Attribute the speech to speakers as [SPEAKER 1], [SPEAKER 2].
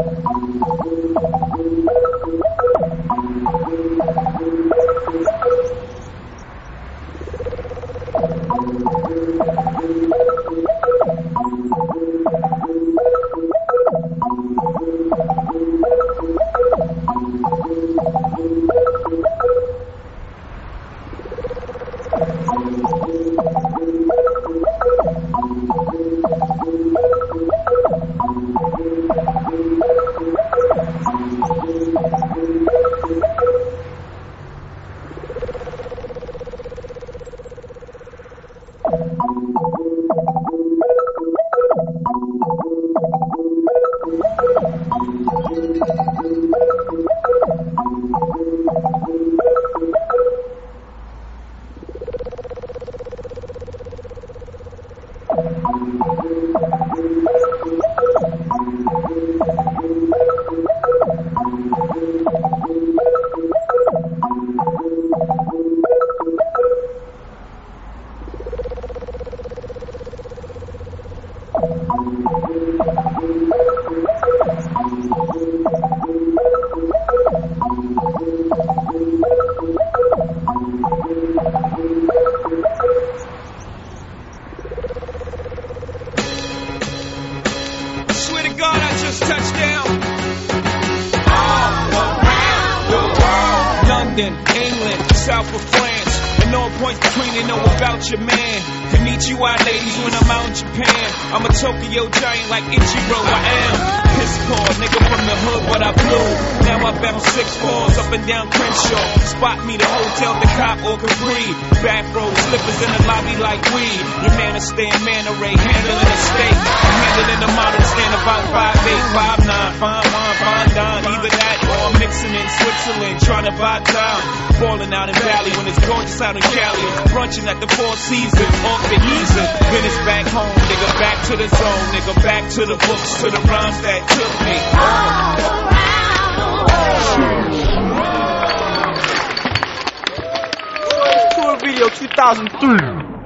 [SPEAKER 1] I swear England, south of France. And all points between they know about your man. To meet you out, ladies, when I'm out in Japan. I'm a Tokyo giant like Ichiro, I am. Piss poor, nigga from the hood, but I blew. Now I bounce six fours up and down Crenshaw. Spot me the hotel, the cop or Capri. Bathrobe slippers in the lobby like weed. Your man is staying man array, handling the state. I'm handling the model, stand about five eight, five nine, fine wine, fine dine. Either that I'm mixing in Switzerland, trying to buy time. Balling out in Valley when it's gorgeous out in Cali. Brunching at the Four Seasons, off the easy. Then back home, nigga, back to the zone, nigga, back to the books, to the rhymes that took me.
[SPEAKER 2] Tour video 2003.